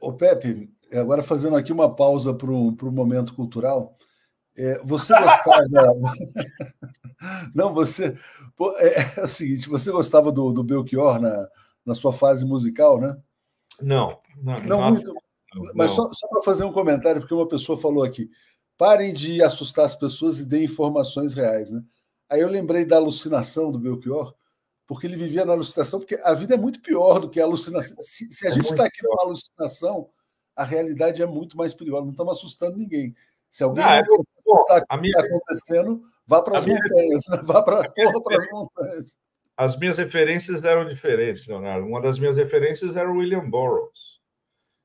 o Pepe, agora fazendo aqui uma pausa para o momento cultural, é, você gostava. Não, você. Pô, é, é, o seguinte, você gostava do, do Belchior na, na sua fase musical, né? Não, não, não muito. Mas só, só para fazer um comentário, porque uma pessoa falou aqui: parem de assustar as pessoas e deem informações reais, né? Aí eu lembrei da alucinação do Belchior, porque ele vivia na alucinação, porque a vida é muito pior do que a alucinação. Se, se a é gente está aqui numa alucinação, a realidade é muito mais perigosa. Não estamos assustando ninguém. Se alguém está minha... acontecendo, vá para as montanhas, minha... né? vá para as montanhas. As minhas referências eram diferentes, Leonardo. Uma das minhas referências era o William Burroughs.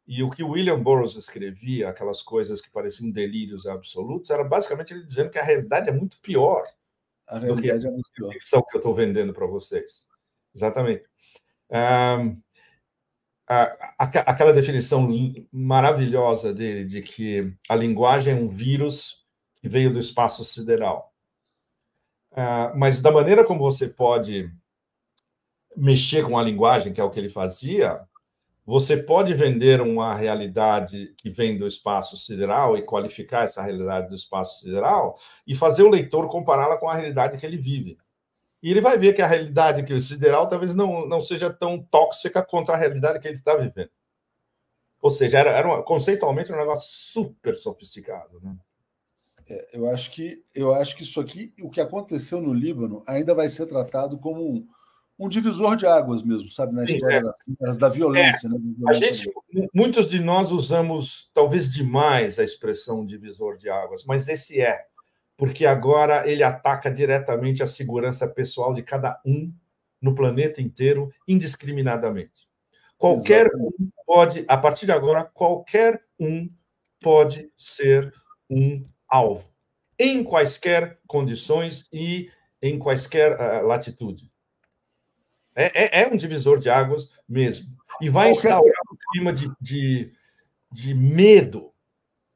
E o que o William Burroughs escrevia, aquelas coisas que pareciam delírios absolutos, era basicamente ele dizendo que a realidade é muito pior a realidade do que é muito pior. a ficção que eu estou vendendo para vocês. Exatamente. Um, a, a, aquela definição maravilhosa dele de que a linguagem é um vírus que veio do espaço sideral. Uh, mas da maneira como você pode mexer com a linguagem, que é o que ele fazia, você pode vender uma realidade que vem do espaço sideral e qualificar essa realidade do espaço sideral e fazer o leitor compará-la com a realidade que ele vive. E ele vai ver que a realidade que o sideral talvez não, não seja tão tóxica quanto a realidade que ele está vivendo. Ou seja, era, era uma, conceitualmente um negócio super sofisticado. Né? É, eu, acho que, eu acho que isso aqui, o que aconteceu no Líbano, ainda vai ser tratado como um, um divisor de águas mesmo, sabe, na história Sim, é. das, da violência. É. Né, violência a gente, muitos de nós usamos talvez demais a expressão divisor de águas, mas esse é, porque agora ele ataca diretamente a segurança pessoal de cada um no planeta inteiro, indiscriminadamente. Qualquer Exatamente. um pode, a partir de agora, qualquer um pode ser um alvo, em quaisquer condições e em quaisquer uh, latitude. É, é, é, um divisor de águas mesmo. E vai instaurar um clima de, de, de medo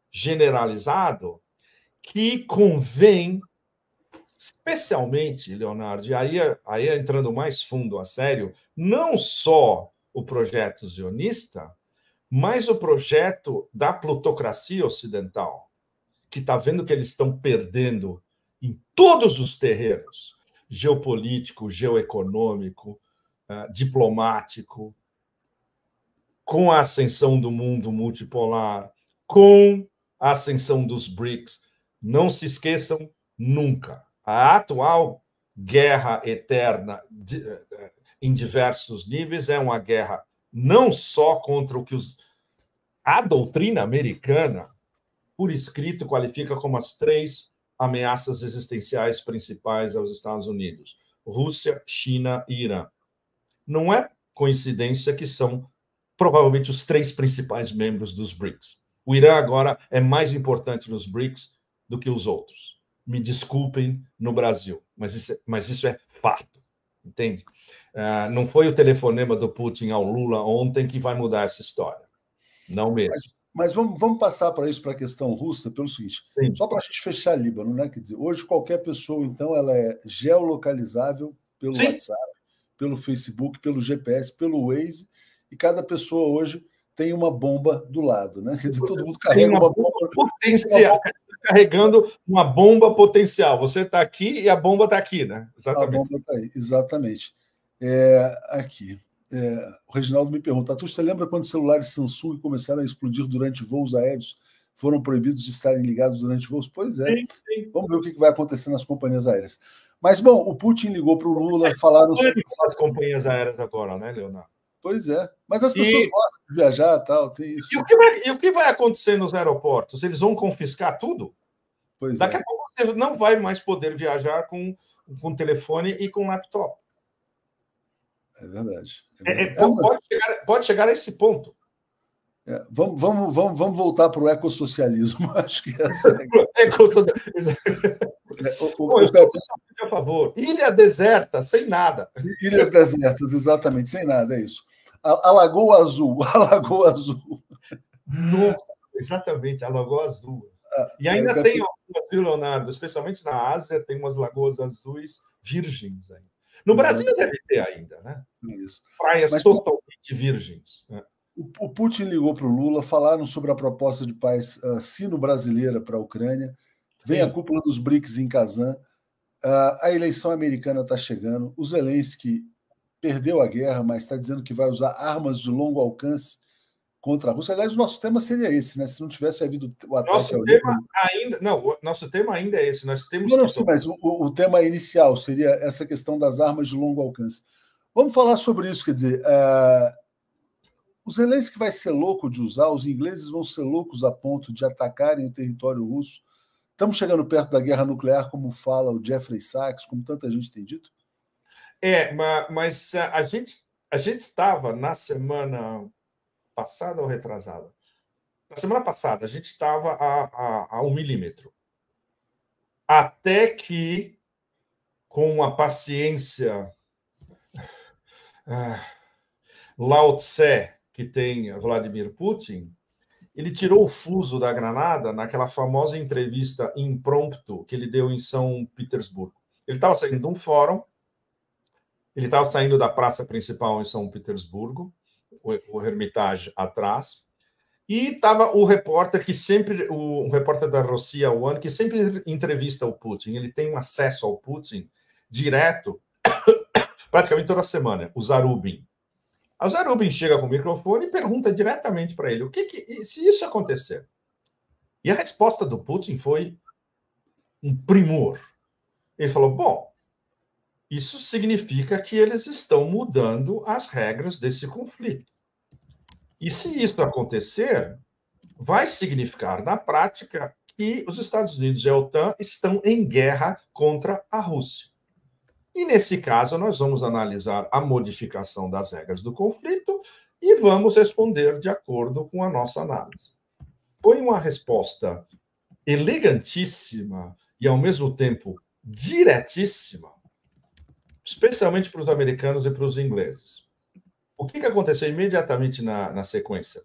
generalizado que convém, especialmente, Leonardo, e aí, aí entrando mais fundo a sério, não só o projeto zionista, mas o projeto da plutocracia ocidental, que está vendo que eles estão perdendo em todos os terrenos geopolítico, geoeconômico, uh, diplomático, com a ascensão do mundo multipolar, com a ascensão dos BRICS. Não se esqueçam nunca. A atual guerra eterna de, uh, em diversos níveis é uma guerra não só contra o que os, a doutrina americana, por escrito, qualifica como as três ameaças existenciais principais aos Estados Unidos: Rússia, China e Irã não é coincidência que são provavelmente os três principais membros dos BRICS. O Irã agora é mais importante nos BRICS do que os outros. Me desculpem no Brasil, mas isso é, mas isso é fato, entende? Uh, não foi o telefonema do Putin ao Lula ontem que vai mudar essa história. Não mesmo. Mas, mas vamos, vamos passar para isso, para a questão russa, pelo seguinte: Sim. só para a gente fechar Líbano, né? Quer dizer, hoje qualquer pessoa, então, ela é geolocalizável pelo Sim. WhatsApp pelo Facebook, pelo GPS, pelo Waze, e cada pessoa hoje tem uma bomba do lado, né? Quer dizer, todo mundo carrega uma, uma, bomba potencial. Bomba. Carregando uma bomba potencial. Você está aqui e a bomba está aqui, né? Exatamente. A bomba está aí, exatamente. É, aqui. É, o Reginaldo me pergunta: Arthur, você lembra quando os celulares Samsung começaram a explodir durante voos aéreos? Foram proibidos de estarem ligados durante voos? Pois é. Sim, sim. Vamos ver o que vai acontecer nas companhias aéreas. Mas, bom, o Putin ligou para o Lula, falaram sobre. as companhias aéreas agora, né, Leonardo? Pois é. Mas as pessoas e... gostam de viajar tal, tem isso. E o, que vai, e o que vai acontecer nos aeroportos? Eles vão confiscar tudo? Pois Daqui é. a pouco você não vai mais poder viajar com, com telefone e com laptop. É verdade. É verdade. É, é, pode, chegar, pode chegar a esse ponto. É, vamos, vamos, vamos, vamos voltar para o ecossocialismo. Acho que essa é. é o, o, Pô, eu estou a favor. Ilha deserta, sem nada. Ilhas desertas, exatamente, sem nada, é isso. A, a Lagoa Azul, a Lagoa Azul. Nossa, exatamente, a Lagoa Azul. Ah, e ainda é, tem algumas, viu, Leonardo? Especialmente na Ásia, tem umas lagoas azuis virgens ainda. No Brasil deve ter ainda, né? Isso. Praias Mas, totalmente virgens. Né? O, Putin ligou para o Lula, falaram sobre a proposta de paz uh, sino-brasileira para a Ucrânia. Vem a cúpula dos BRICS em Kazan. Uh, a eleição americana está chegando. O Zelensky perdeu a guerra, mas está dizendo que vai usar armas de longo alcance contra a Rússia. Aliás, o nosso tema seria esse, né? Se não tivesse havido o ataque nosso ao tema ainda Não, nosso tema ainda é esse. Nós temos não, não, sim, mas o, o, tema inicial seria essa questão das armas de longo alcance. Vamos falar sobre isso, quer dizer, uh, o Zelensky vai ser louco de usar, os ingleses vão ser loucos a ponto de atacarem o território russo. Estamos chegando perto da guerra nuclear, como fala o Jeffrey Sachs, como tanta gente tem dito? É, mas a gente a gente estava na semana passada ou retrasada? Na semana passada, a gente estava a, a, a um milímetro. Até que, com a paciência ah, Lao Tse que tem Vladimir Putin, ele tirou o fuso da granada naquela famosa entrevista impromptu que ele deu em São Petersburgo. Ele estava saindo de um fórum, ele estava saindo da praça principal em São Petersburgo, o, Hermitage atrás, e estava o repórter que sempre, o, repórter da Rossia One, que sempre entrevista o Putin. Ele tem acesso ao Putin direto, praticamente toda semana, o Zarubin. O Zarubin chega com o microfone e pergunta diretamente para ele: o que, que se isso acontecer? E a resposta do Putin foi um primor. Ele falou: bom, isso significa que eles estão mudando as regras desse conflito. E se isso acontecer, vai significar, na prática, que os Estados Unidos e a OTAN estão em guerra contra a Rússia. E nesse caso, nós vamos analisar a modificação das regras do conflito e vamos responder de acordo com a nossa análise. Foi uma resposta elegantíssima e, ao mesmo tempo, diretíssima, especialmente para os americanos e para os ingleses. O que, que aconteceu imediatamente na, na sequência?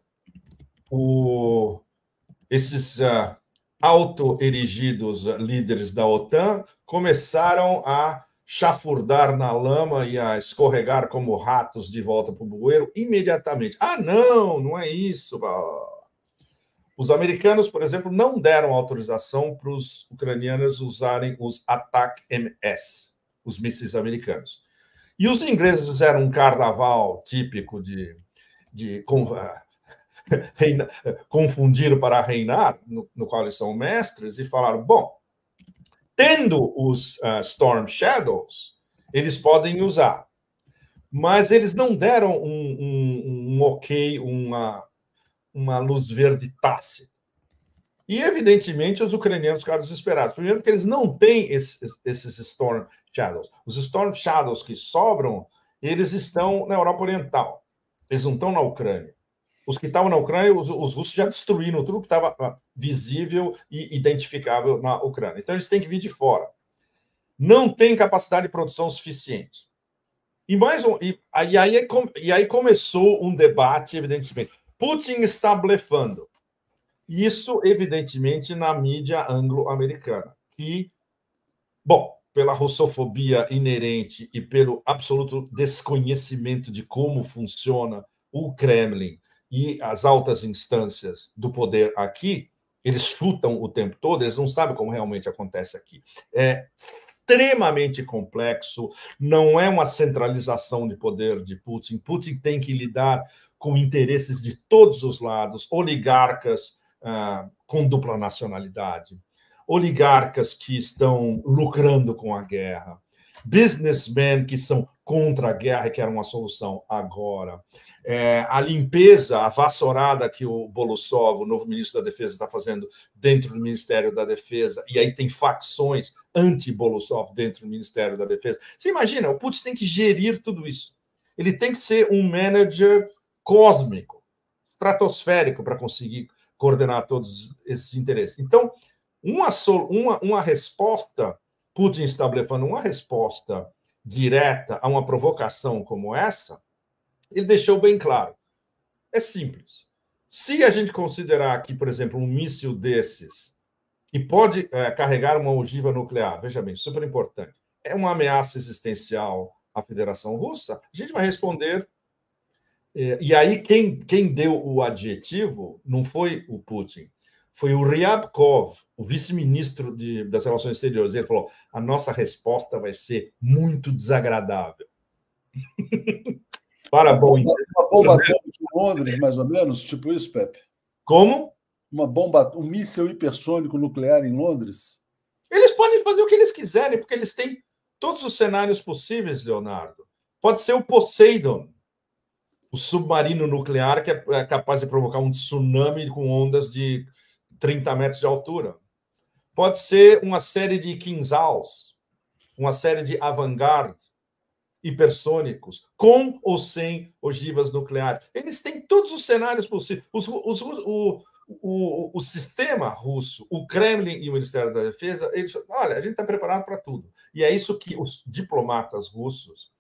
O, esses uh, auto-erigidos líderes da OTAN começaram a chafurdar na lama e a escorregar como ratos de volta para o bueiro imediatamente. Ah, não, não é isso. Os americanos, por exemplo, não deram autorização para os ucranianos usarem os Attack MS, os mísseis americanos. E os ingleses fizeram um carnaval típico de, de confundir para reinar, no, no qual eles são mestres, e falaram: bom, tendo os uh, Storm Shadows, eles podem usar. Mas eles não deram um, um, um ok, uma, uma luz verde tácita. E, evidentemente, os ucranianos ficaram desesperados. Primeiro, porque eles não têm esses, esses Storm Shadows. Os Storm Shadows que sobram, eles estão na Europa Oriental. Eles não estão na Ucrânia. Os que estavam na Ucrânia, os, os russos já destruíram tudo que estava ah, visível e identificável na Ucrânia. Então, eles têm que vir de fora. Não tem capacidade de produção suficiente. E mais um, e, e, aí, e aí começou um debate, evidentemente. Putin está blefando. Isso, evidentemente, na mídia anglo-americana, que, bom, pela russofobia inerente e pelo absoluto desconhecimento de como funciona o Kremlin e as altas instâncias do poder aqui, eles chutam o tempo todo, eles não sabem como realmente acontece aqui. É extremamente complexo, não é uma centralização de poder de Putin. Putin tem que lidar com interesses de todos os lados, oligarcas ah, com dupla nacionalidade, oligarcas que estão lucrando com a guerra, businessmen que são contra a guerra e querem uma solução agora é, a limpeza, a vassourada que o Bolosov, o novo ministro da Defesa, está fazendo dentro do Ministério da Defesa, e aí tem facções anti-Bolosov dentro do Ministério da Defesa. Você imagina, o Putin tem que gerir tudo isso. Ele tem que ser um manager cósmico, estratosférico, para conseguir coordenar todos esses interesses. Então, uma, uma, uma resposta, Putin está blefando uma resposta direta a uma provocação como essa, ele deixou bem claro. É simples. Se a gente considerar que, por exemplo, um míssil desses, que pode é, carregar uma ogiva nuclear, veja bem, super importante, é uma ameaça existencial à Federação Russa, a gente vai responder É, e aí, quem, quem deu o adjetivo não foi o Putin, foi o Ryabkov, o vice-ministro das Relações Exteriores. Ele falou: a nossa resposta vai ser muito desagradável. Para bom. Uma, uma bomba atômica em Londres, mais ou menos, tipo isso, Pepe? Como? Uma bomba, um míssil hipersônico nuclear em Londres? Eles podem fazer o que eles quiserem, porque eles têm todos os cenários possíveis, Leonardo. Pode ser o Poseidon, o submarino nuclear que é, é capaz de provocar um tsunami com ondas de 30 metros de altura. Pode ser uma série de Kinzhaus, uma série de Avangard hipersônicos, com ou sem ogivas nucleares. Eles têm todos os cenários possíveis. Os, os, o, o, o, sistema russo, o Kremlin e o Ministério da Defesa, eles olha, a gente está preparado para tudo. E é isso que os diplomatas russos,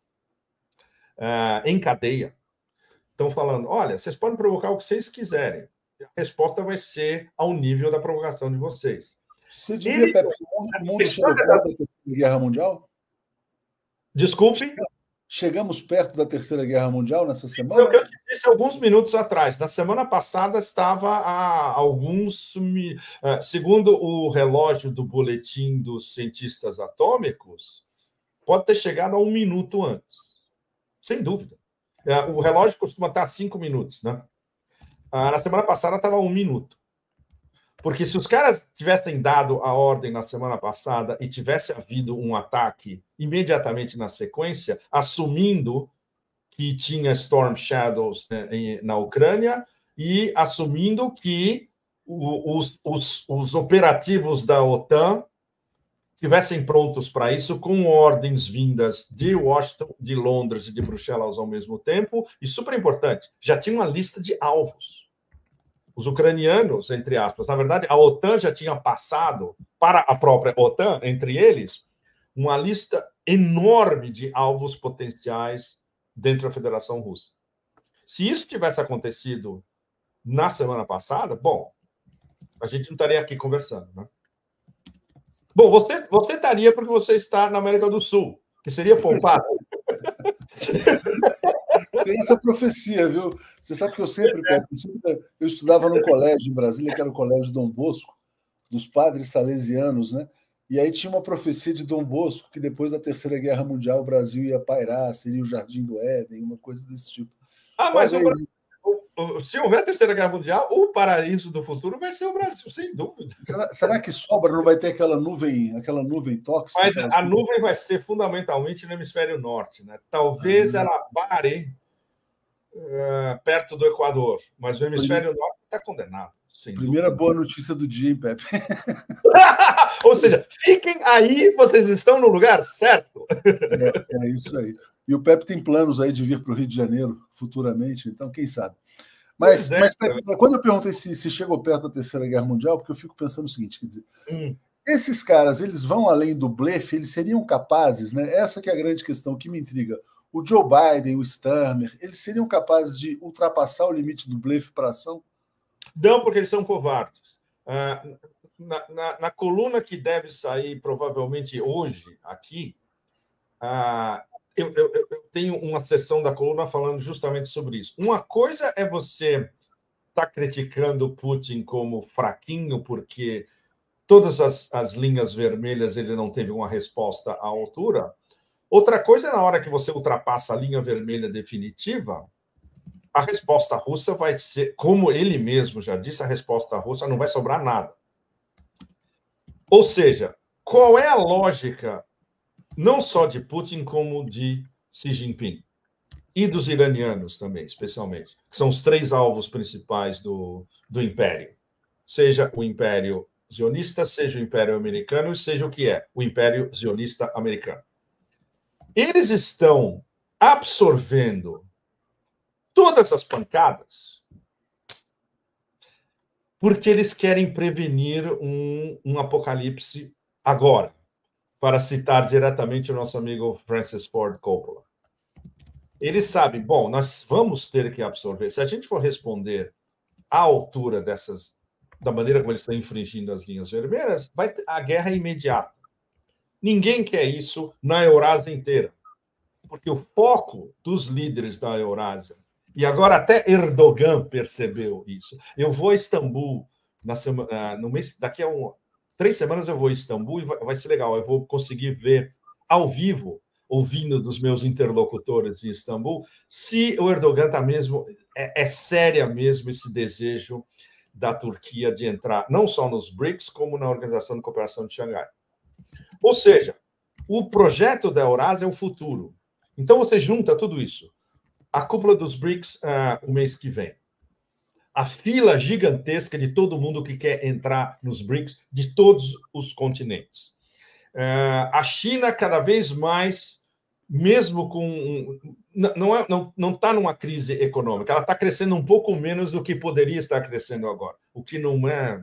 uh, em cadeia, estão falando: olha, vocês podem provocar o que vocês quiserem. A resposta vai ser ao nível da provocação de vocês. Você diria, Ele... Pepe, o mundo perto da Terceira Guerra Mundial? Desculpe? Chegamos perto da Terceira Guerra Mundial nessa semana? É que eu disse alguns minutos atrás. Na semana passada estava a alguns. É, segundo o relógio do boletim dos cientistas atômicos, pode ter chegado a um minuto antes. Sem dúvida. É, o relógio costuma estar a cinco minutos, né? Ah, na semana passada estava um minuto. Porque se os caras tivessem dado a ordem na semana passada e tivesse havido um ataque imediatamente na sequência, assumindo que tinha Storm Shadows né, na Ucrânia e assumindo que os, os, os operativos da OTAN estivessem prontos para isso, com ordens vindas de Washington, de Londres e de Bruxelas ao mesmo tempo, e super importante, já tinha uma lista de alvos. Os ucranianos, entre aspas, na verdade, a OTAN já tinha passado para a própria OTAN, entre eles, uma lista enorme de alvos potenciais dentro da Federação Russa. Se isso tivesse acontecido na semana passada, bom, a gente não estaria aqui conversando, né? Bom, você, você estaria porque você está na América do Sul, que seria poupado. Tem essa profecia, viu? Você sabe que eu sempre, eu, sempre, eu estudava no colégio em Brasília, que era o Colégio Dom Bosco, dos padres salesianos, né? E aí tinha uma profecia de Dom Bosco que depois da Terceira Guerra Mundial o Brasil ia pairar, seria o Jardim do Éden, uma coisa desse tipo. Ah, mas o, se houver terceira guerra mundial, o paraíso do futuro vai ser o Brasil, sem dúvida. Será, será que sobra? Não vai ter aquela nuvem, aquela nuvem tóxica? Mas a nuvem vai ser fundamentalmente no hemisfério norte, né? Talvez ah, ela pare uh, perto do Equador, mas o hemisfério Primeira... norte está condenado. Primeira boa notícia do dia, hein, Pepe? Ou seja, fiquem aí, vocês estão no lugar certo. é, é isso aí. E o Pepe tem planos aí de vir para o Rio de Janeiro futuramente, então quem sabe. Mas, é, mas Pepe, quando eu perguntei se, se chegou perto da Terceira Guerra Mundial, porque eu fico pensando o seguinte, quer dizer, hum. esses caras, eles vão além do blefe, eles seriam capazes, né? Essa que é a grande questão que me intriga. O Joe Biden, o Sturmer, eles seriam capazes de ultrapassar o limite do blefe para ação? Não, porque eles são covardes. Ah, na, na, na, coluna que deve sair provavelmente hoje aqui, ah, eu, eu, eu, tenho uma sessão da coluna falando justamente sobre isso. Uma coisa é você estar tá criticando Putin como fraquinho, porque todas as, as linhas vermelhas ele não teve uma resposta à altura. Outra coisa é na hora que você ultrapassa a linha vermelha definitiva, a resposta russa vai ser, como ele mesmo já disse, a resposta russa não vai sobrar nada. Ou seja, qual é a lógica não só de Putin, como de Xi Jinping. E dos iranianos também, especialmente, que são os três alvos principais do, do império. Seja o império zionista, seja o império americano, seja o que é, o império zionista americano. Eles estão absorvendo todas as pancadas porque eles querem prevenir um, um apocalipse agora para citar diretamente o nosso amigo Francis Ford Coppola. Eles sabem, bom, nós vamos ter que absorver. Se a gente for responder à altura dessas, da maneira como eles estão infringindo as linhas vermelhas, vai a guerra é imediata. Ninguém quer isso na Eurásia inteira, porque o foco dos líderes da Eurásia E agora até Erdogan percebeu isso. Eu vou a Istambul na semana, no mês, daqui a um, três semanas eu vou a Istambul e vai, vai ser legal. Eu vou conseguir ver ao vivo, ouvindo dos meus interlocutores em Istambul, se o Erdogan está mesmo é, é séria mesmo esse desejo da Turquia de entrar não só nos BRICS como na Organização de Cooperação de Xangai. Ou seja, o projeto da Eurásia é o futuro. Então você junta tudo isso a cúpula dos BRICS uh, o mês que vem. A fila gigantesca de todo mundo que quer entrar nos BRICS, de todos os continentes. Uh, a China cada vez mais, mesmo com. Não está não, não tá numa crise econômica, ela está crescendo um pouco menos do que poderia estar crescendo agora, o que não é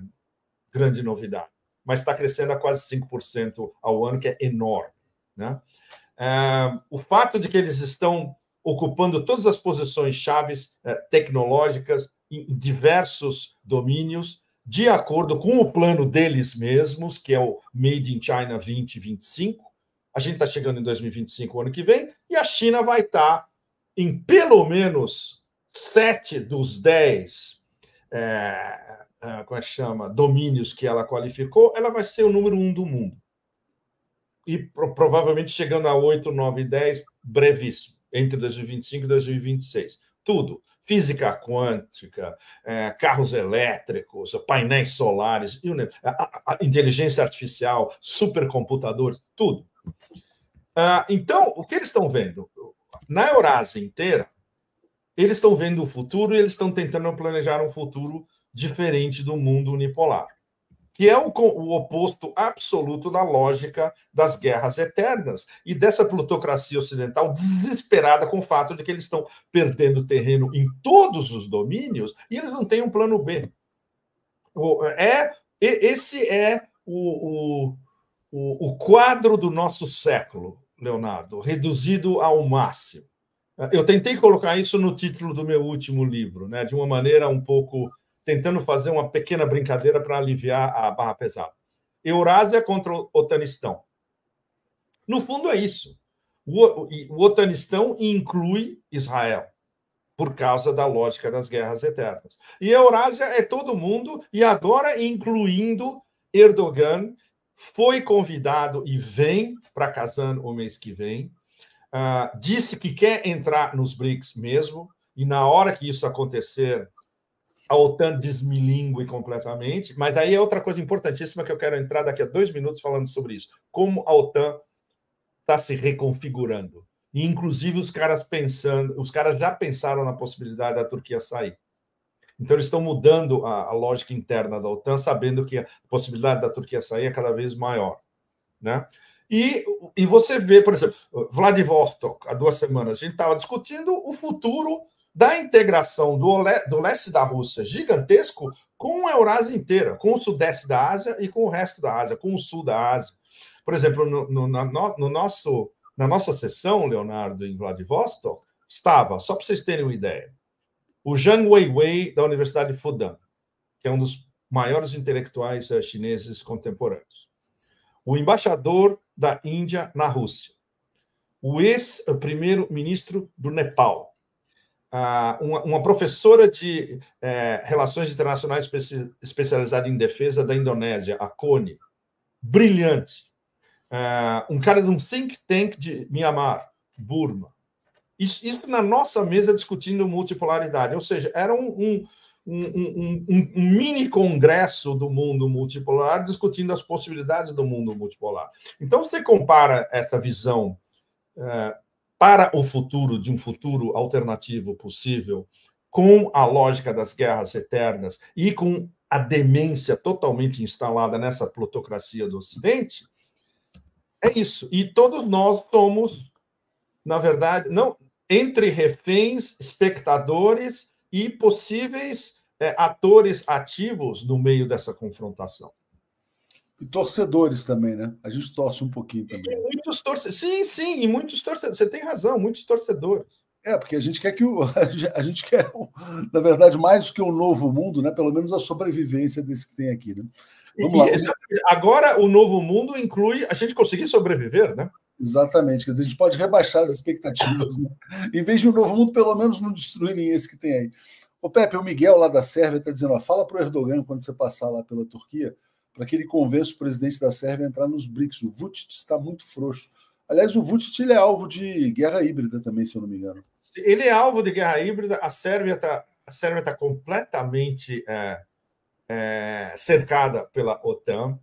grande novidade, mas está crescendo a quase 5% ao ano, que é enorme. Né? Uh, o fato de que eles estão ocupando todas as posições chaves eh, tecnológicas em diversos domínios, de acordo com o plano deles mesmos, que é o Made in China 2025. A gente está chegando em 2025, ano que vem, e a China vai estar tá em pelo menos sete dos dez é, é, como é que chama, domínios que ela qualificou, ela vai ser o número um do mundo. E pro, provavelmente chegando a 8, 9, 10, brevíssimo entre 2025 e 2026. Tudo. Física quântica, é, carros elétricos, painéis solares, a, a, inteligência artificial, supercomputadores, tudo. Ah, então, o que eles estão vendo? Na Eurásia inteira, eles estão vendo o futuro e eles estão tentando planejar um futuro diferente do mundo unipolar que é o, o, oposto absoluto da lógica das guerras eternas e dessa plutocracia ocidental desesperada com o fato de que eles estão perdendo terreno em todos os domínios e eles não têm um plano B. É, esse é o, o, o quadro do nosso século, Leonardo, reduzido ao máximo. Eu tentei colocar isso no título do meu último livro, né, de uma maneira um pouco tentando fazer uma pequena brincadeira para aliviar a barra pesada. Eurásia contra o Otanistão. No fundo, é isso. O, Otanistão inclui Israel, por causa da lógica das guerras eternas. E Eurásia é todo mundo, e agora incluindo Erdogan, foi convidado e vem para Kazan o mês que vem. Uh, disse que quer entrar nos BRICS mesmo, e na hora que isso acontecer, a OTAN desmilingue completamente, mas aí é outra coisa importantíssima que eu quero entrar daqui a dois minutos falando sobre isso. Como a OTAN está se reconfigurando. E, inclusive, os caras pensando, os caras já pensaram na possibilidade da Turquia sair. Então, eles estão mudando a, a lógica interna da OTAN, sabendo que a possibilidade da Turquia sair é cada vez maior. Né? E, e você vê, por exemplo, Vladivostok, há duas semanas, a gente estava discutindo o futuro da integração do, do leste da Rússia gigantesco com a Eurásia inteira, com o sudeste da Ásia e com o resto da Ásia, com o sul da Ásia. Por exemplo, no, no, no nosso, na nossa sessão, Leonardo, em Vladivostok, estava, só para vocês terem uma ideia, o Zhang Weiwei, da Universidade de Fudan, que é um dos maiores intelectuais eh, chineses contemporâneos, o embaixador da Índia na Rússia, o ex-primeiro-ministro do Nepal, uma, professora de é, Relações Internacionais especi, especializada em defesa da Indonésia, a Cone, brilhante. um cara de um think tank de Myanmar, Burma. Isso, isso na nossa mesa discutindo multipolaridade, ou seja, era um, um, um, um, um mini congresso do mundo multipolar discutindo as possibilidades do mundo multipolar. Então, você compara essa visão é, para o futuro, de um futuro alternativo possível, com a lógica das guerras eternas e com a demência totalmente instalada nessa plutocracia do Ocidente, é isso. E todos nós somos, na verdade, não entre reféns, espectadores e possíveis é, atores ativos no meio dessa confrontação. E torcedores também, né? A gente torce um pouquinho também. E muitos torcedores. Sim, sim, e muitos torcedores. Você tem razão, muitos torcedores. É, porque a gente quer que o. A gente quer, na verdade, mais do que um novo mundo, né? Pelo menos a sobrevivência desse que tem aqui, né? Vamos lá. Agora o novo mundo inclui a gente conseguir sobreviver, né? Exatamente. Quer dizer, a gente pode rebaixar as expectativas. Né? Em vez de um novo mundo, pelo menos não destruírem esse que tem aí. O Pepe, o Miguel lá da Sérvia está dizendo: ó, fala para o Erdogan quando você passar lá pela Turquia, para que ele convença o presidente da Sérvia a entrar nos BRICS. O Vucic está muito frouxo. Aliás, o Vucic ele é alvo de guerra híbrida também, se eu não me engano. Ele é alvo de guerra híbrida. A Sérvia está a Sérvia tá completamente é, é, cercada pela OTAN.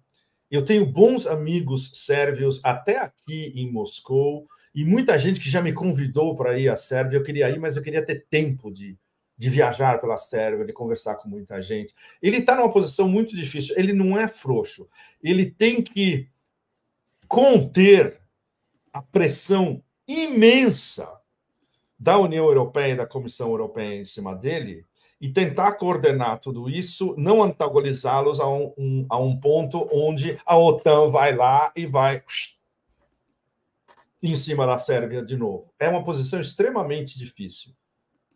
Eu tenho bons amigos sérvios até aqui em Moscou e muita gente que já me convidou para ir à Sérvia. Eu queria ir, mas eu queria ter tempo de, de viajar pela Sérvia, de conversar com muita gente. Ele está numa posição muito difícil. Ele não é frouxo. Ele tem que conter a pressão imensa da União Europeia e da Comissão Europeia em cima dele e tentar coordenar tudo isso, não antagonizá-los a um, um, a um ponto onde a OTAN vai lá e vai em cima da Sérvia de novo. É uma posição extremamente difícil.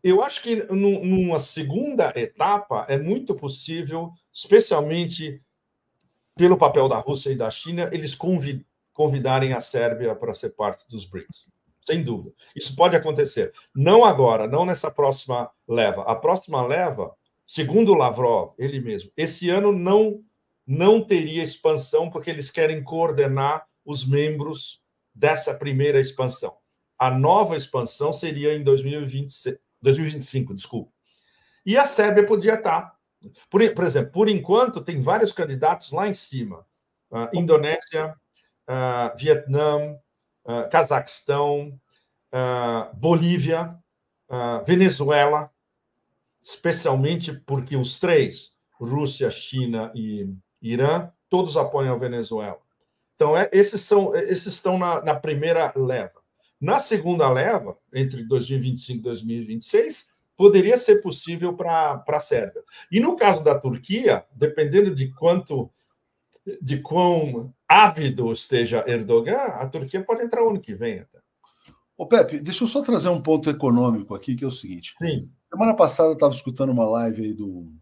Eu acho que numa segunda etapa é muito possível, especialmente pelo papel da Rússia e da China, eles convidarem a Sérvia para ser parte dos BRICS sem dúvida. Isso pode acontecer. Não agora, não nessa próxima leva. A próxima leva, segundo Lavrov, ele mesmo, esse ano não não teria expansão porque eles querem coordenar os membros dessa primeira expansão. A nova expansão seria em 2020, 2025, desculpa. E a Sérvia podia estar. Por, por exemplo, por enquanto, tem vários candidatos lá em cima: uh, Indonésia, uh, Vietnã, uh, Cazaquistão, Bolívia, Venezuela, especialmente porque os três, Rússia, China e Irã, todos apoiam a Venezuela. Então, é, esses, são, esses estão na, na primeira leva. Na segunda leva, entre 2025 e 2026, poderia ser possível para a Sérvia. E no caso da Turquia, dependendo de quanto de quão ávido esteja Erdogan, a Turquia pode entrar ano que vem até. Ô Pepe, deixa eu só trazer um ponto econômico aqui, que é o seguinte. Sim. Semana passada eu estava escutando uma live aí do,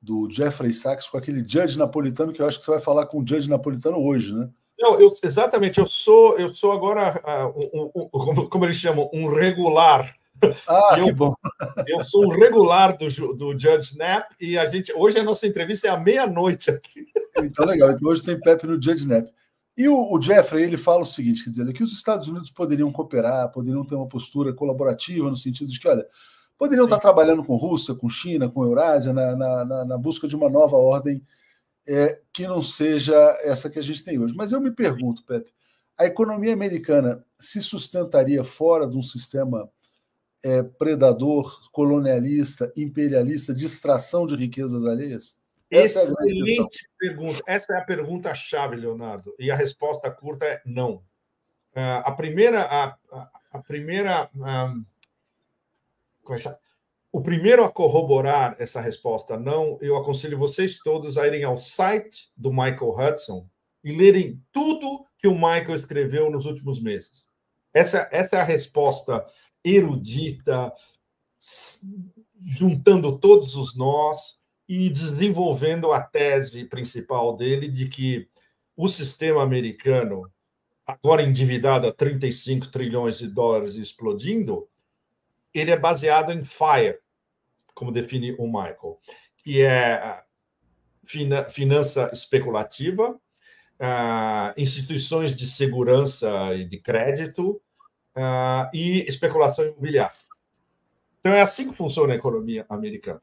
do Jeffrey Sachs com aquele judge napolitano, que eu acho que você vai falar com o judge napolitano hoje, né? Eu, exatamente, eu sou, eu sou agora, uh, um, um, um, como eles chamam, um regular ah, eu, que bom. Eu sou um regular do, do Judge Knapp e a gente hoje a nossa entrevista é à meia-noite aqui. Então, legal. Então, hoje tem Pepe no Judge Knapp. E o, o, Jeffrey ele fala o seguinte: quer dizer, que os Estados Unidos poderiam cooperar, poderiam ter uma postura colaborativa, no sentido de que, olha, poderiam Sim. estar trabalhando com Rússia, com China, com Eurásia, na, na, na, na busca de uma nova ordem é, que não seja essa que a gente tem hoje. Mas eu me pergunto, Pepe, a economia americana se sustentaria fora de um sistema é, predador, colonialista, imperialista, de extração de riquezas alheias? Essa é Excelente é pergunta. Essa é a pergunta-chave, Leonardo. E a resposta curta é não. Uh, a primeira. A, a, a primeira é o primeiro a corroborar essa resposta não, eu aconselho vocês todos a irem ao site do Michael Hudson e lerem tudo que o Michael escreveu nos últimos meses. Essa, essa é a resposta erudita, juntando todos os nós e desenvolvendo a tese principal dele de que o sistema americano, agora endividado a 35 trilhões de dólares e explodindo, ele é baseado em FIRE, como define o Michael, que é finança especulativa, ah, instituições de segurança e de crédito, uh, e especulação imobiliária. Então, é assim que funciona a economia americana.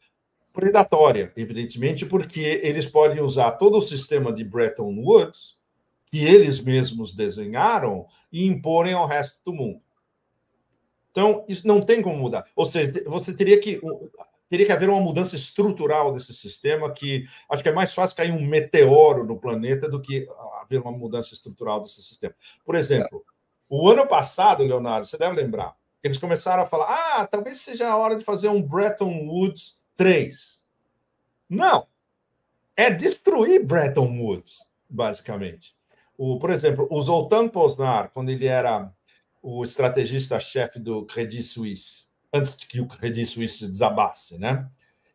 Predatória, evidentemente, porque eles podem usar todo o sistema de Bretton Woods, que eles mesmos desenharam, e imporem ao resto do mundo. Então, isso não tem como mudar. Ou seja, você teria que teria que haver uma mudança estrutural desse sistema, que acho que é mais fácil cair um meteoro no planeta do que haver uma mudança estrutural desse sistema. Por exemplo, o ano passado, Leonardo, você deve lembrar, eles começaram a falar: ah, talvez seja a hora de fazer um Bretton Woods 3. Não. É destruir Bretton Woods, basicamente. O, por exemplo, o Zoltan Posnar, quando ele era o estrategista-chefe do Credit Suisse, antes que o Credit Suisse desabasse, né?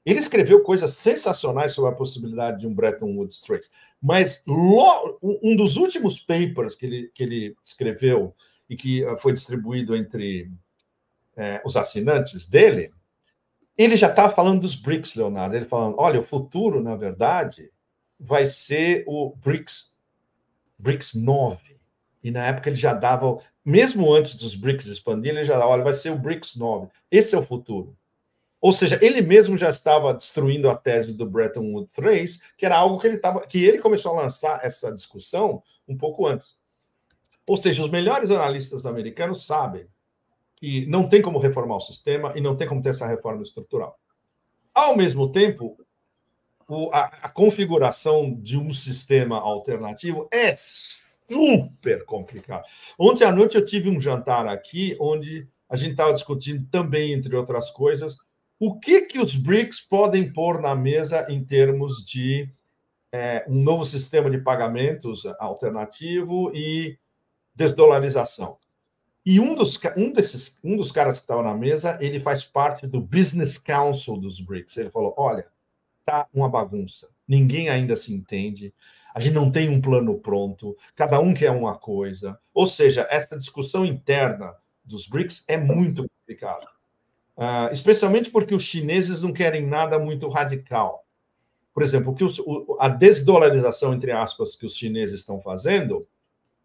Ele escreveu coisas sensacionais sobre a possibilidade de um Bretton Woods Trace, mas um dos últimos papers que ele, que ele escreveu e que ah, foi distribuído entre é, os assinantes dele, ele já estava falando dos BRICS, Leonardo. Ele falando: olha, o futuro, na verdade, vai ser o BRICS, BRICS 9. E na época ele já dava, mesmo antes dos BRICS expandirem, ele já dava: olha, vai ser o BRICS 9. Esse é o futuro. Ou seja, ele mesmo já estava destruindo a tese do Bretton Woods 3, que era algo que ele estava, que ele começou a lançar essa discussão um pouco antes. Ou seja, os melhores analistas americanos sabem que não tem como reformar o sistema e não tem como ter essa reforma estrutural. Ao mesmo tempo, o, a, a configuração de um sistema alternativo é super complicado. Ontem à noite eu tive um jantar aqui onde a gente estava discutindo também, entre outras coisas, o que, que os BRICS podem pôr na mesa em termos de é, um novo sistema de pagamentos alternativo e desdolarização. E um dos, um, desses, um dos caras que estava na mesa, ele faz parte do Business Council dos BRICS. Ele falou: olha, tá uma bagunça, ninguém ainda se entende, a gente não tem um plano pronto, cada um quer uma coisa. Ou seja, essa discussão interna dos BRICS é muito complicada. Uh, especialmente porque os chineses não querem nada muito radical. Por exemplo, que os, o, a desdolarização, entre aspas, que os chineses estão fazendo,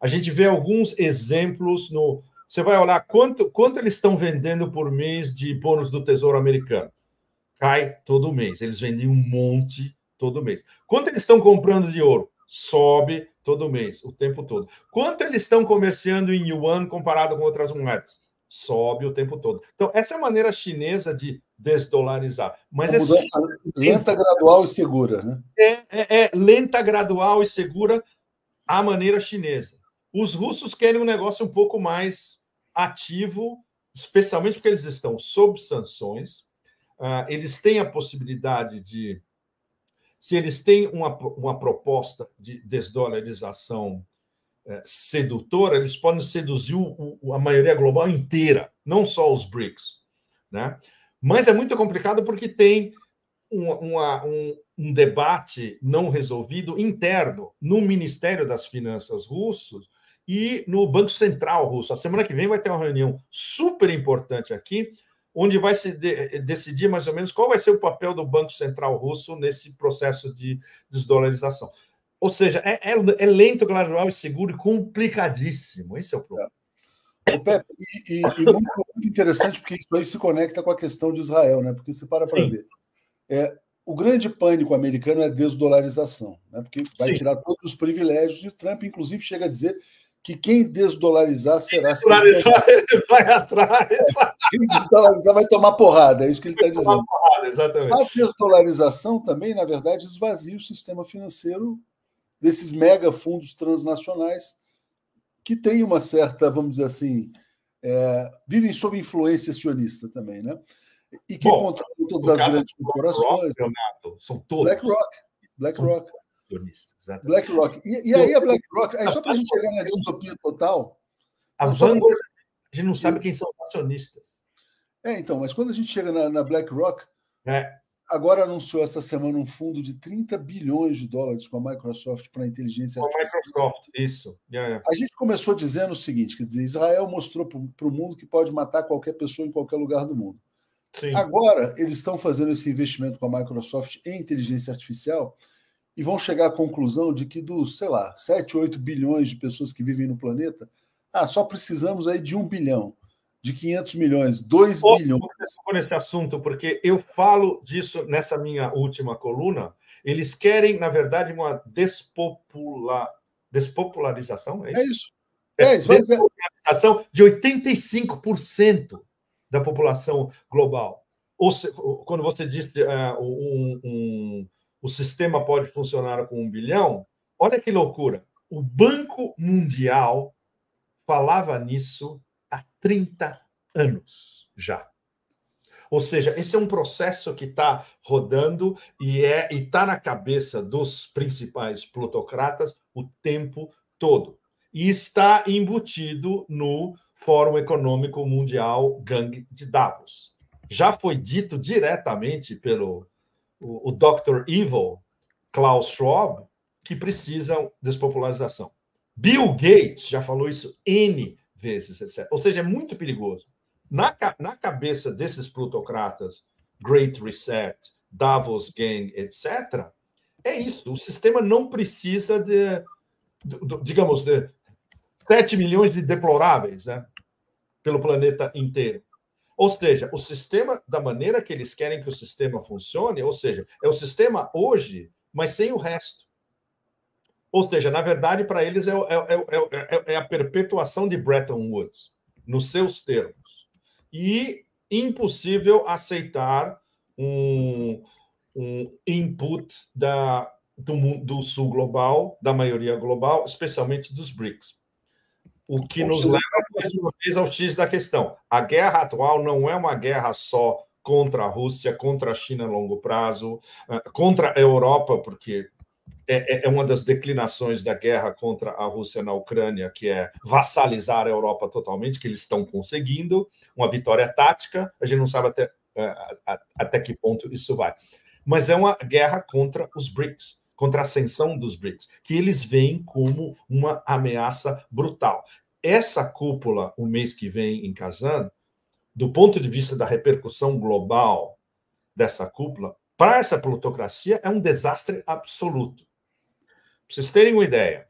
a gente vê alguns exemplos no. Você vai olhar quanto, quanto eles estão vendendo por mês de bônus do Tesouro Americano. Cai todo mês. Eles vendem um monte todo mês. Quanto eles estão comprando de ouro? Sobe todo mês, o tempo todo. Quanto eles estão comerciando em yuan comparado com outras moedas? sobe o tempo todo. Então, essa é a maneira chinesa de desdolarizar. Mas é lenta, gradual e segura, né? É, é, é, lenta, gradual e segura a maneira chinesa. Os russos querem um negócio um pouco mais ativo, especialmente porque eles estão sob sanções. Uh, eles têm a possibilidade de, se eles têm uma, uma proposta de desdolarização é, sedutora, eles podem seduzir o, a maioria global inteira, não só os BRICS. Né? Mas é muito complicado porque tem um, uma, um, um debate não resolvido interno no Ministério das Finanças russo e no Banco Central russo. A semana que vem vai ter uma reunião super importante aqui, onde vai se de, decidir mais ou menos qual vai ser o papel do Banco Central russo nesse processo de desdolarização. Ou seja, é, é, é lento, gradual e seguro e complicadíssimo. Esse é o problema. É. Pepe, e, e, e muito, muito, interessante, porque isso aí se conecta com a questão de Israel, né? Porque você para para ver. É, o grande pânico americano é a desdolarização, né? porque vai Sim. tirar todos os privilégios, e Trump, inclusive, chega a dizer que quem desdolarizar será. Desdolarizar, ele vai atrás. Quem desdolarizar vai tomar porrada, é isso que ele está dizendo. Porrada. A desdolarização também, na verdade, esvazia o sistema financeiro desses mega fundos transnacionais que têm uma certa, vamos dizer assim, é, vivem sob influência sionista também, né? E que Bom, controlam todas as grandes corporações. Rock, são todos. BlackRock. BlackRock. BlackRock. E, e aí a BlackRock, aí só para a gente chegar na distopia total. A Vanguard, a gente não sabe quem são os acionistas. É, então, mas quando a gente chega na, na BlackRock, é agora anunciou essa semana um fundo de 30 bilhões de dólares com a Microsoft para a inteligência artificial. Com a Microsoft, isso. Yeah, yeah. A gente começou dizendo o seguinte: quer dizer, Israel mostrou para o mundo que pode matar qualquer pessoa em qualquer lugar do mundo. Sim. Agora, eles estão fazendo esse investimento com a Microsoft em inteligência artificial e vão chegar à conclusão de que dos, sei lá, 7, 8 bilhões de pessoas que vivem no planeta, ah, só precisamos aí de um bilhão de 500 milhões, 2 Pô, bilhões. Por esse assunto, porque eu falo disso nessa minha última coluna. Eles querem, na verdade, uma despopula... despopularização, é isso? É isso. É, é despopularização de 85% da população global. Ou se, quando você diz uh, um, um, o sistema pode funcionar com um bilhão, olha que loucura. O Banco Mundial falava nisso há 30 anos já. Ou seja, esse é um processo que está rodando e é está na cabeça dos principais plutocratas o tempo todo. E está embutido no Fórum Econômico Mundial Gang de Davos. Já foi dito diretamente pelo, o, o Dr. Evil, Klaus Schwab, que precisam despopularização. Bill Gates já falou isso N vezes, etc. Ou seja, é muito perigoso. Na, na cabeça desses plutocratas, Great Reset, Davos Gang, etc., é isso. O sistema não precisa de, de, de digamos, de 7 milhões de deploráveis né, pelo planeta inteiro. Ou seja, o sistema, da maneira que eles querem que o sistema funcione, ou seja, é o sistema hoje, mas sem o resto. Ou seja, na verdade, para eles é, é, é, é, a perpetuação de Bretton Woods, nos seus termos. E impossível aceitar um, um input da, do, do sul global, da maioria global, especialmente dos BRICS. O que nos leva, mais uma vez, ao X da questão. A guerra atual não é uma guerra só contra a Rússia, contra a China a longo prazo, eh, contra a Europa, porque é, é, é, uma das declinações da guerra contra a Rússia na Ucrânia, que é vassalizar a Europa totalmente, que eles estão conseguindo, uma vitória tática, a gente não sabe até, é, até que ponto isso vai. Mas é uma guerra contra os BRICS, contra a ascensão dos BRICS, que eles veem como uma ameaça brutal. Essa cúpula, o mês que vem em Kazan, do ponto de vista da repercussão global dessa cúpula, para essa plutocracia é um desastre absoluto. Para vocês terem uma ideia,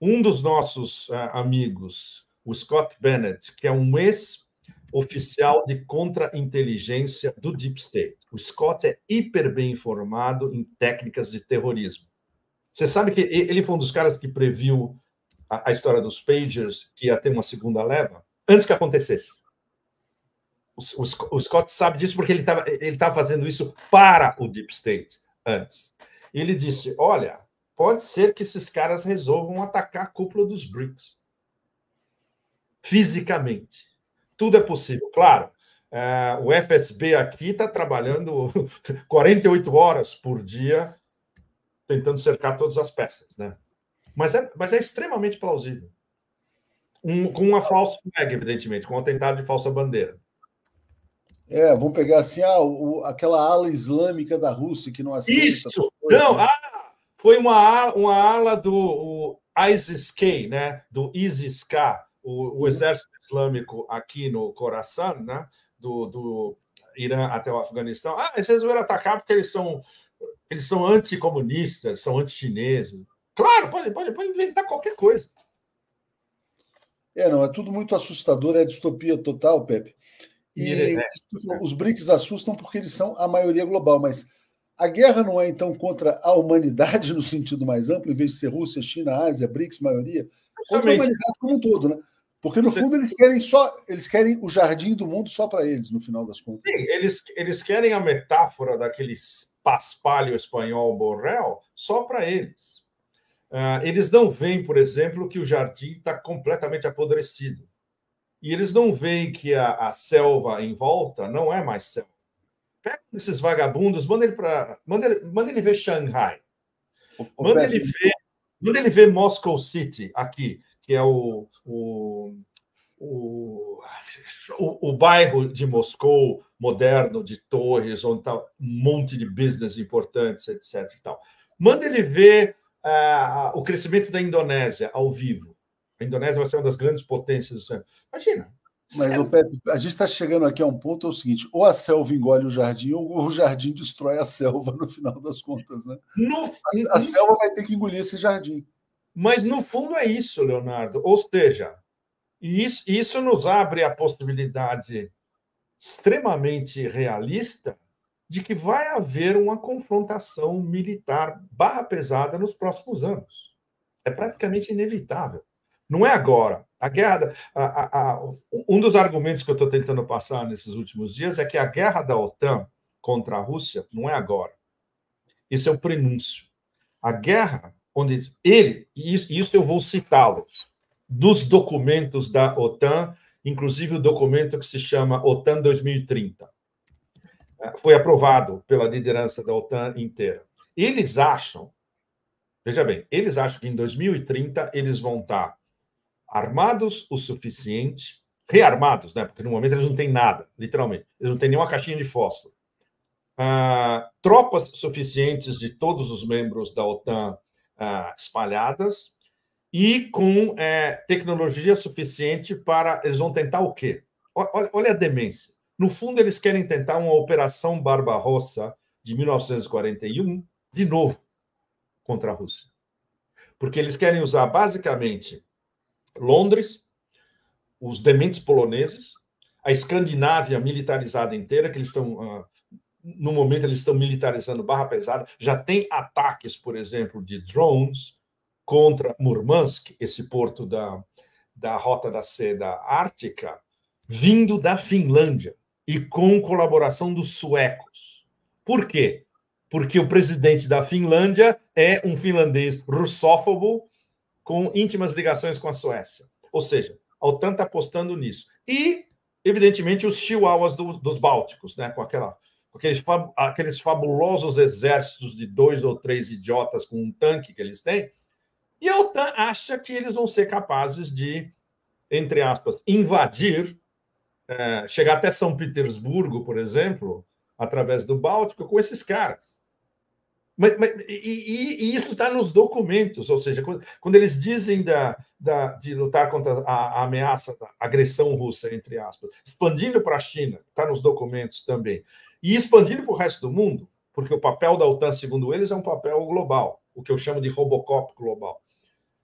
um dos nossos uh, amigos, o Scott Bennett, que é um ex-oficial de contra-inteligência do Deep State. O Scott é hiper bem informado em técnicas de terrorismo. Você sabe que ele foi um dos caras que previu a, história dos pagers, que ia ter uma segunda leva, antes que acontecesse. O, o, o Scott sabe disso porque ele estava ele tava fazendo isso para o Deep State antes. Ele disse: Olha, pode ser que esses caras resolvam atacar a cúpula dos BRICS fisicamente. Tudo é possível. Claro, é, o FSB aqui está trabalhando 48 horas por dia tentando cercar todas as peças, né? Mas é, mas é extremamente plausível. Um, com uma falsa flag, evidentemente, com um atentado de falsa bandeira. É, vamos pegar assim, ah, o, aquela ala islâmica da Rússia que não aceita. Isso! Não, ah, foi uma, uma ala do ISIS-K, né? Do ISIS-K, o, o, uhum. exército islâmico aqui no Khorasan, né? Do, do Irã até o Afeganistão. Ah, eles resolveram atacar porque eles são eles são anticomunistas, são anti-chineses. Claro, pode, pode, pode inventar qualquer coisa. É, não, é tudo muito assustador, é distopia total, Pepe. E é, os BRICS assustam porque eles são a maioria global, mas a guerra não é então contra a humanidade no sentido mais amplo, em vez de ser Rússia, China, Ásia, BRICS, maioria, contra a humanidade como um todo, né? Porque no Você... fundo eles querem só, eles querem o jardim do mundo só para eles, no final das contas. Sim, eles, eles querem a metáfora daquele paspalho espanhol Borrell só para eles. Uh, eles não veem, por exemplo, que o jardim está completamente apodrecido. E eles não veem que a, a selva em volta não é mais selva. Pega esses vagabundos, manda ele para. Manda ele, manda ele ver Xangai. Manda ele ver, manda ele ver Moscow City, aqui, que é o, o, o, o, o bairro de Moscou moderno, de torres, onde está um monte de business importantes, etc. E tal. Manda ele ver uh, o crescimento da Indonésia ao vivo. A Indonésia vai ser uma das grandes potências do centro. Imagina. Mas. Pepe, a gente está chegando aqui a um ponto, é o seguinte: ou a selva engole o jardim, ou o jardim destrói a selva no final das contas, né? No... A, a selva vai ter que engolir esse jardim. Mas no fundo é isso, Leonardo. Ou seja, isso, isso nos abre a possibilidade extremamente realista de que vai haver uma confrontação militar barra pesada nos próximos anos. É praticamente inevitável. Não é agora. A guerra. A, a, a, um dos argumentos que eu estou tentando passar nesses últimos dias é que a guerra da OTAN contra a Rússia não é agora. Isso é o prenúncio. A guerra onde ele, e isso, isso eu vou citá-los, dos documentos da OTAN, inclusive o documento que se chama OTAN 2030. Foi aprovado pela liderança da OTAN inteira. Eles acham, veja bem, eles acham que em 2030 eles vão estar armados o suficiente, rearmados, né? Porque no momento eles não têm nada, literalmente. Eles não têm nenhuma caixinha de fósforo. uh, tropas suficientes de todos os membros da OTAN uh, espalhadas e com é, tecnologia suficiente para. Eles vão tentar o quê? Olha, olha a demência. No fundo, eles querem tentar uma Operação Barbarossa de 1941 de novo contra a Rússia. Porque eles querem usar basicamente Londres, os dementes poloneses, a Escandinávia militarizada inteira, que eles estão. Uh, no momento, eles estão militarizando barra pesada. Já tem ataques, por exemplo, de drones contra Murmansk, esse porto da, da Rota da Seda Ártica, vindo da Finlândia e com colaboração dos suecos. Por quê? Porque o presidente da Finlândia é um finlandês russófobo com íntimas ligações com a Suécia. Ou seja, a OTAN está apostando nisso. E, evidentemente, os chihuahuas do, dos Bálticos, né? com, aquela, aqueles, aqueles fabulosos exércitos de dois ou três idiotas com um tanque que eles têm. E a OTAN acha que eles vão ser capazes de, entre aspas, invadir, é, chegar até São Petersburgo, por exemplo, através do Báltico, com esses caras. Mas, mas e, e, isso está nos documentos, ou seja, quando, quando eles dizem da, da, de lutar contra a, a ameaça, a agressão russa, entre aspas, expandindo para a China, está nos documentos também, e expandindo para o resto do mundo, porque o papel da OTAN, segundo eles, é um papel global, o que eu chamo de Robocop global.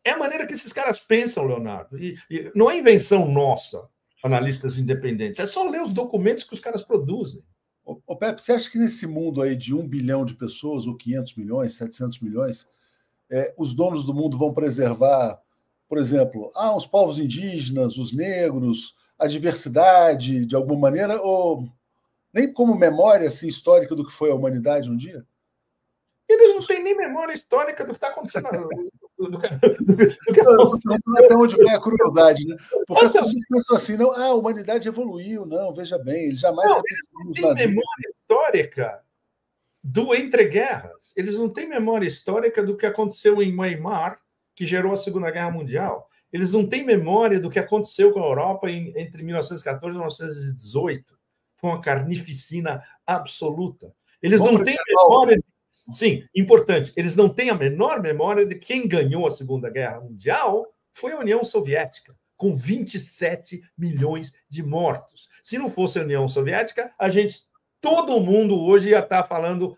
É a maneira que esses caras pensam, Leonardo, e, e não é invenção nossa, analistas independentes, é só ler os documentos que os caras produzem. Ô, Pepe, você acha que nesse mundo aí de um bilhão de pessoas, ou 500 milhões, 700 milhões, é, os donos do mundo vão preservar, por exemplo, ah, os povos indígenas, os negros, a diversidade, de alguma maneira, ou nem como memória assim, histórica do que foi a humanidade um dia? Eles não têm nem memória histórica do que está acontecendo do do que até onde vai a crueldade, né? Porque as pessoas pensam assim, não, ah, a humanidade evoluiu, não, veja bem, eles jamais não, eles não têm memória histórica do entre guerras. Eles não têm memória histórica do que aconteceu em Weimar, que gerou a Segunda Guerra Mundial. Eles não têm memória do que aconteceu com a Europa em, entre 1914 e 1918. Foi uma carnificina absoluta. Eles Vamos não têm memória Sim, importante. Eles não têm a menor memória de quem ganhou a Segunda Guerra Mundial foi a União Soviética, com 27 milhões de mortos. Se não fosse a União Soviética, a gente, todo mundo hoje ia estar falando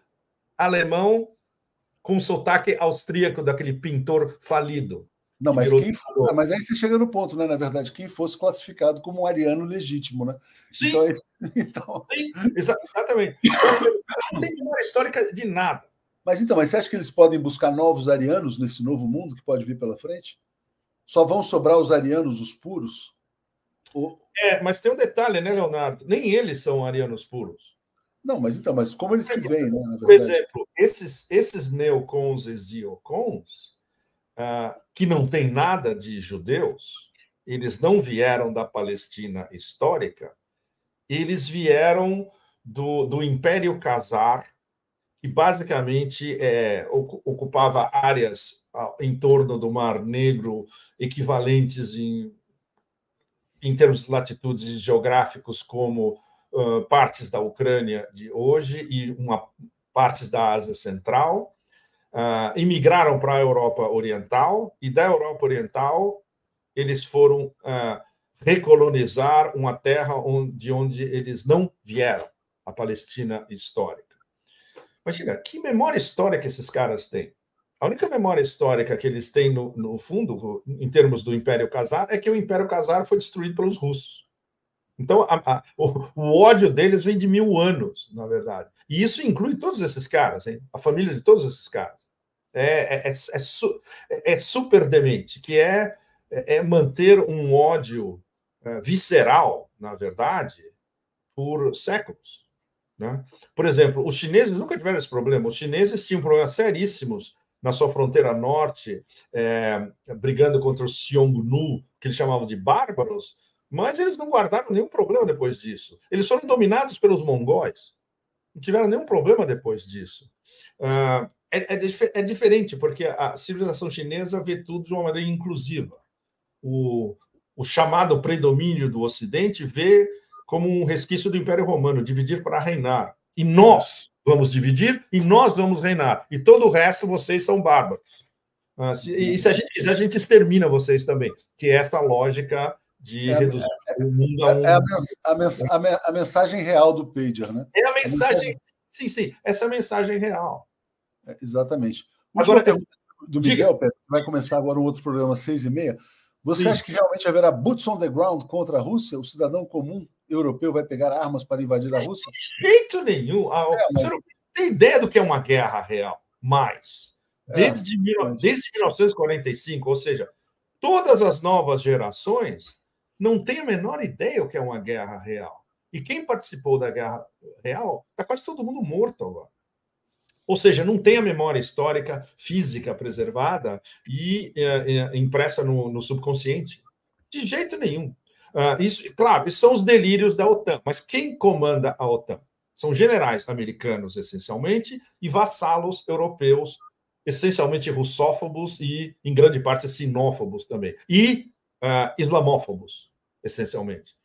alemão com sotaque austríaco daquele pintor falido. Não, mas, quem for, mas aí você chega no ponto, né? Na verdade, quem fosse classificado como um ariano legítimo, né? Sim. Então, então... Sim exatamente. Não tem memória histórica de nada. Mas então, mas você acha que eles podem buscar novos arianos nesse novo mundo que pode vir pela frente? Só vão sobrar os arianos, os puros? É, mas tem um detalhe, né, Leonardo? Nem eles são arianos puros. Não, mas então, mas como eles se veem, né? Por exemplo, esses, esses neocons e ziocons, uh, que não têm nada de judeus, eles não vieram da Palestina histórica, eles vieram do, do Império Casar que basicamente é, ocupava áreas em torno do Mar Negro equivalentes em, em termos de latitudes geográficos como uh, partes da Ucrânia de hoje e uma partes da Ásia Central, uh, imigraram para a Europa Oriental e da Europa Oriental eles foram uh, recolonizar uma terra onde, de onde eles não vieram, a Palestina histórica. Imagina, que memória histórica esses caras têm? A única memória histórica que eles têm, no, no fundo, em termos do Império Casar, é que o Império Casar foi destruído pelos russos. Então, a, a, o, o, ódio deles vem de mil anos, na verdade. E isso inclui todos esses caras, hein? a família de todos esses caras. É, é, é, é, su, é super demente, que é, é manter um ódio é, visceral, na verdade, por séculos. Né? Por exemplo, os chineses nunca tiveram esse problema. Os chineses tinham problemas seríssimos na sua fronteira norte, é, brigando contra os Xiongnu, que eles chamavam de bárbaros, mas eles não guardaram nenhum problema depois disso. Eles foram dominados pelos mongóis. Não tiveram nenhum problema depois disso. Uh, é, é, é, diferente, porque a civilização chinesa vê tudo de uma maneira inclusiva. O, o chamado predomínio do Ocidente vê como um resquício do Império Romano, dividir para reinar. E nós, vamos dividir e nós vamos reinar. E todo o resto vocês são bárbaros. Ah, se, e se a gente quiser, a gente extermina vocês também, que é essa lógica de é, reduzir é, o mundo a um. É a, mens a, a, mensagem real do Pager, né? É a mensagem. mensagem... Sim, sim, essa é a mensagem real. É, exatamente. Agora, eu... do Miguel, Pedro, vai começar agora um outro programa, seis e meia. Você sim. acha que realmente haverá boots on the ground contra a Rússia? O cidadão comum europeu vai pegar armas para invadir a Rússia? De jeito nenhum. Ah, é, mas... Você não tem ideia do que é uma guerra real, mas desde, é, desde 1945, ou seja, todas as novas gerações não têm a menor ideia o que é uma guerra real. E quem participou da guerra real, está quase todo mundo morto agora. Ou seja, não tem a memória histórica física preservada e é, é, impressa no, no, subconsciente. De jeito nenhum. Uh, isso, claro, isso são os delírios da OTAN, mas quem comanda a OTAN? São generais americanos, essencialmente, e vassalos europeus, essencialmente russófobos e, em grande parte, sinófobos também. E uh, islamófobos, essencialmente.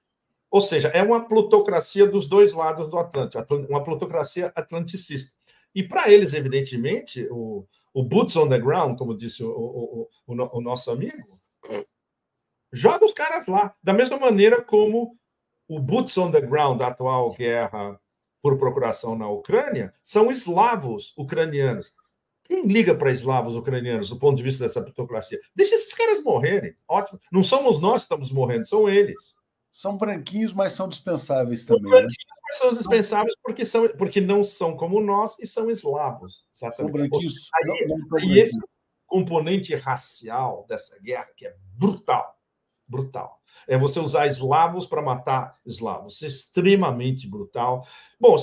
Ou seja, é uma plutocracia dos dois lados do Atlântico, uma plutocracia atlanticista. E para eles, evidentemente, o, o boots on the ground, como disse o, o, o, o nosso amigo, joga os caras lá. Da mesma maneira como o boots on the ground da atual guerra por procuração na Ucrânia são eslavos ucranianos. Quem liga para eslavos ucranianos do ponto de vista dessa plutocracia? Deixa esses caras morrerem. Ótimo. Não somos nós que estamos morrendo, são eles. São branquinhos, mas são dispensáveis também. São, né? São dispensáveis porque, são, porque não são como nós e são eslavos. Exatamente. São. Aí, não, aí componente racial dessa guerra, que é brutal. Brutal. É você usar eslavos para matar eslavos. Isso é extremamente brutal. Bom,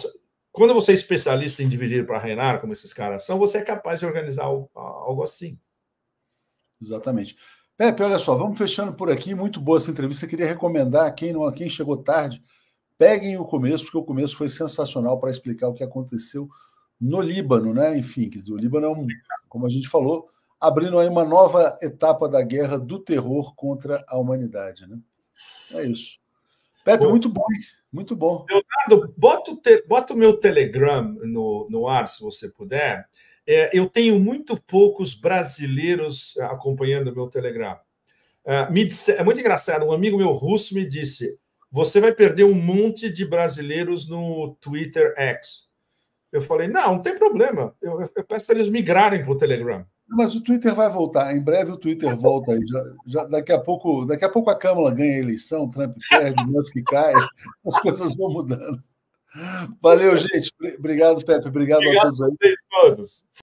quando você é especialista em dividir para reinar, como esses caras são, você é capaz de organizar algo assim. Exatamente. Pepe, olha só, vamos fechando por aqui. Muito boa essa entrevista. Eu queria recomendar a quem, não, a quem chegou tarde, peguem o começo, porque o começo foi sensacional para explicar o que aconteceu no Líbano, né? Enfim, quer dizer, o Líbano é um, como a gente falou, abrindo aí uma nova etapa da guerra do terror contra a humanidade, né? É isso. Pepe, muito bom, muito bom. Leonardo, bota o, te, bota o meu Telegram no, no ar, se você puder. É, eu tenho muito poucos brasileiros acompanhando o meu Telegram. É, disse, é muito engraçado, um amigo meu russo me disse: você vai perder um monte de brasileiros no Twitter X. Eu falei: não, não tem problema. Eu, eu peço para eles migrarem para o Telegram. Mas o Twitter vai voltar. Em breve o Twitter volta aí. Já, já, daqui, a pouco, daqui a pouco a Câmara ganha a eleição, Trump perde, Musk cai, as coisas vão mudando. Valeu, gente. Obrigado, Pepe. Obrigado, Obrigado a todos aí. todos.